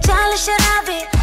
Charlie, should I be?